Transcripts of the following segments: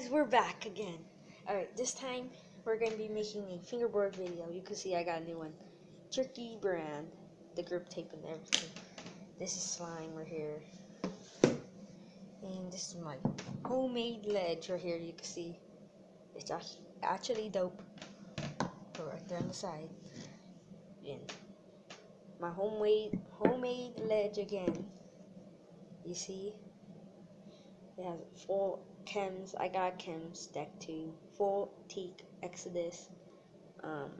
guys, we're back again. Alright, this time we're going to be making a fingerboard video. You can see I got a new one. Turkey brand, the grip tape and everything. This is slime right here. And this is my homemade ledge right here, you can see. It's actually dope. Right there on the side. And my homemade homemade ledge again. You see? It has four chems. I got chems deck two. four teak exodus. Um,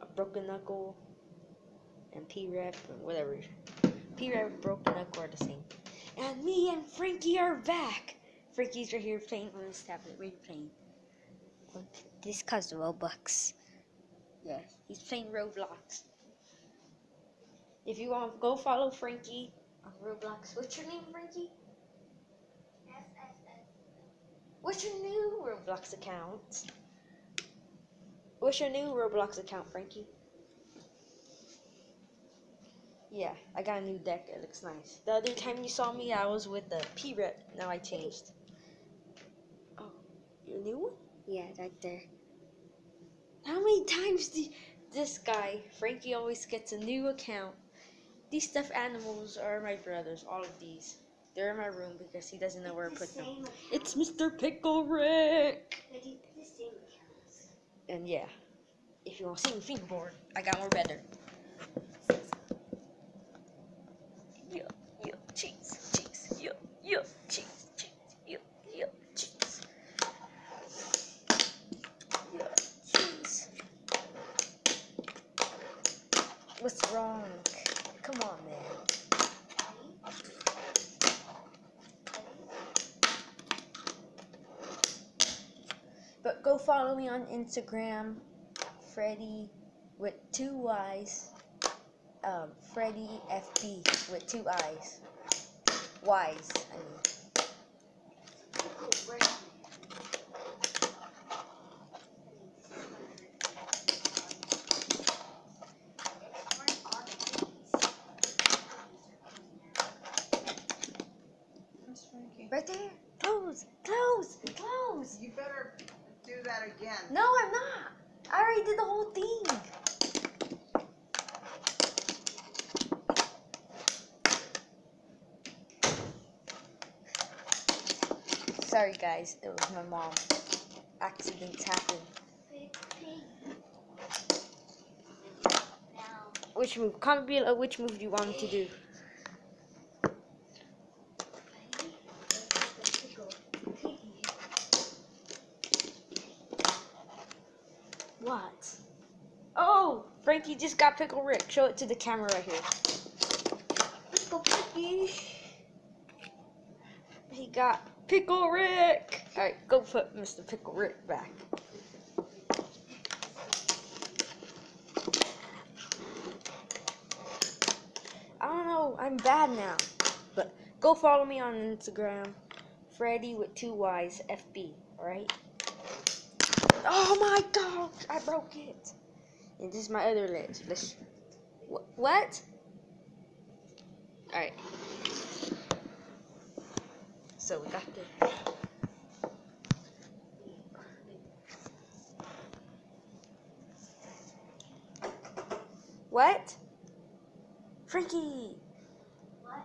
a broken knuckle and P rep and whatever. P rep broken knuckle are the same. And me and Frankie are back. Frankie's right here playing on his tablet. You playing? This costs Robux. Yeah, he's playing Roblox. If you want, go follow Frankie on Roblox. What's your name, Frankie? What's your new Roblox account? What's your new Roblox account, Frankie? Yeah, I got a new deck. It looks nice. The other time you saw me, I was with the P-Rep. Now I changed. Oh, your new one? Yeah, right there. How many times do this guy, Frankie, always gets a new account? These stuffed animals are my brothers, all of these. They're in my room because he doesn't know where to put them. It's Mr. Pickle Rick! And yeah, if you want to see me fingerboard, I got more better. Cheese, cheese, cheese, cheese, yeah, yeah, cheese. Yeah, cheese. What's wrong? Come on, man. Go follow me on Instagram, Freddy with two Y's. Um, Freddy FB with two I's. Y's, I mean. Miss Frankie. Right there. Close, close, close. You better that again. No, I'm not. I already did the whole thing. Sorry, guys. It was my mom. Accidents happen. Which move? Comment below which move do you want me to do. What? Oh, Frankie just got Pickle Rick. Show it to the camera right here. Pickle Ricky. He got Pickle Rick. All right, go put Mr. Pickle Rick back. I don't know. I'm bad now. But go follow me on Instagram, Freddy with two Y's FB. All right. Oh my god, I broke it. And this is my other ledge. Let's. Wh- what? Alright. So we got the. What? Frankie! What?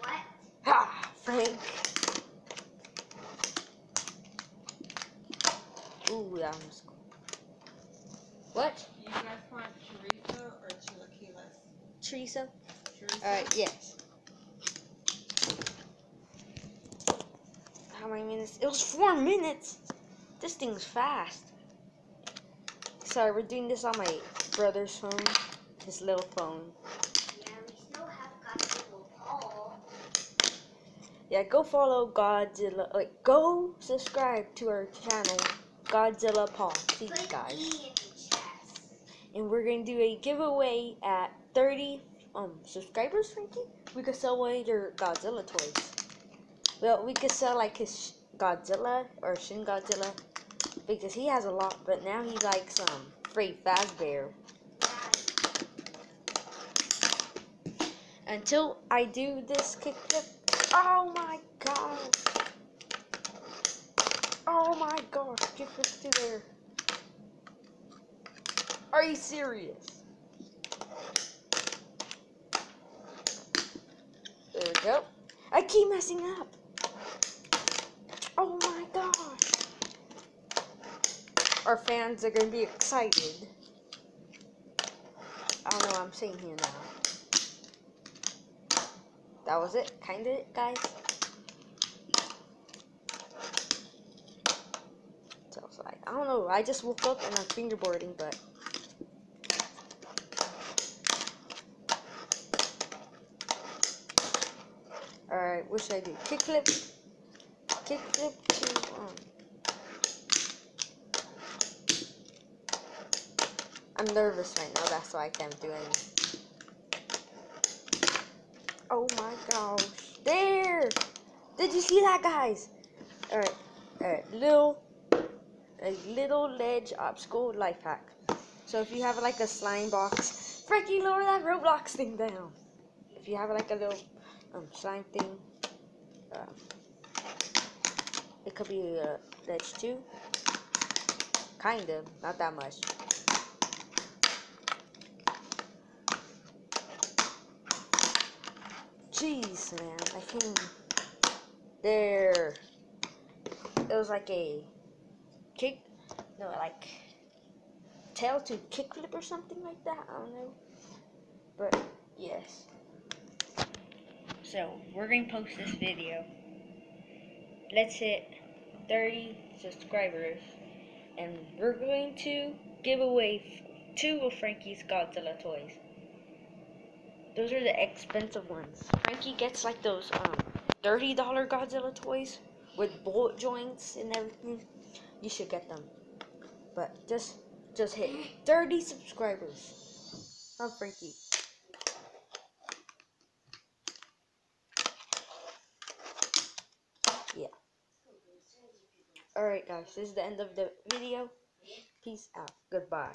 What? Ha! Frank! Ooh, that was cool. What? You guys want chorizo or chilaquiles? Teresa? Chorizo. Alright, yes. How many minutes? It was four minutes! This thing's fast. Sorry, we're doing this on my brother's phone. His little phone. Yeah, we still have Godzilla Paul. Yeah, go follow Godzilla. Like, go subscribe to our channel, Godzilla Paul. See you guys. In the chest. and we're gonna do a giveaway at 30 um subscribers, Frankie. We could sell one of your Godzilla toys. Well, we could sell like his Godzilla or Shin Godzilla because he has a lot, but now he likes um Freddy Fazbear. Until I do this kickflip. Oh my god! Oh my gosh, get this to there. Are you serious? There we go. I keep messing up. Oh my gosh. Our fans are gonna be excited. I don't know what I'm saying here now. That was it, kinda, it, guys. So it's like, I don't know. I just woke up and I'm fingerboarding, but Alright, what should I do? Kickflip? Kickflip to um I'm nervous right now, that's why I can't do anything. Oh my gosh. There! Did you see that guys? Alright, alright, little a little ledge obstacle life hack. So if you have like a slime box, Frankie lower that Roblox thing down. If you have like a little um, slime thing. Uh, it could be a ledge too. Kind of, not that much. Jeez, man, I can't. There. It was like a kick. No, like tail to kickflip or something like that. I don't know. But yes. So, we're going to post this video. Let's hit 30 subscribers. And we're going to give away two of Frankie's Godzilla toys. Those are the expensive ones. Frankie gets like those um, $30 Godzilla toys with bullet joints and everything. You should get them. But just just hit 30 subscribers. I'm Frankie. Yeah. Alright guys, this is the end of the video. Peace out. Goodbye.